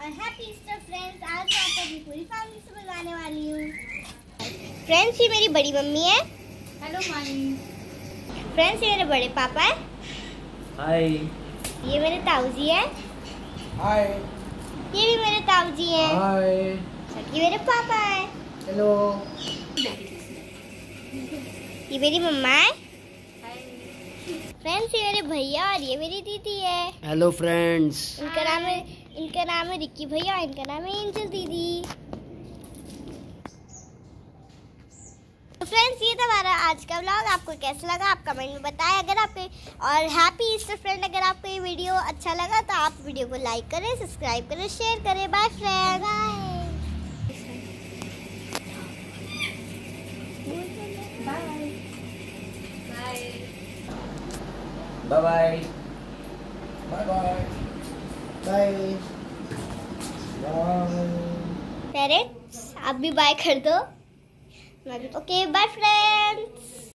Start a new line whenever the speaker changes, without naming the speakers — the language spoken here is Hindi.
और हैप्पी ईस्टर फ्रेंड्स आज मैं अपनी पूरी फैमिली से मिलवाने वाली हूँ। फ्रेंड्स ये मेरी बड़ी मम्मी है।
हेलो मानी
फ्रेंड्स ये मेरे बड़े पापा है।
हाय
ये मेरे ताऊजी है।
हाय
ये भी मेरे ताऊजी है।
हाय
ये मेरे पापा है।
हेलो
ये मेरी मम्मा है। फ्रेंड्स ये मेरे भैया और ये मेरी दीदी है।
हेलो फ्रेंड्स
इनका नाम है इनका नाम है रिक्की भैया और इनका नाम है एंजल दीदी। तो फ्रेंड्स ये था हमारा आज का व्लॉग आपको कैसा लगा? आप कमेंट में बताएँ। अगर आपको और हैप्पी ईस्टर फ्रेंड अगर आपको ये वीडियो अच्छा लगा तो आप वीडियो को लाइक करें सब्सक्राइब करें शेयर करें। Bye friend
bye bye bye bye bye
parents आप भी बाय कर दो। Okay bye friends